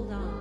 hold on.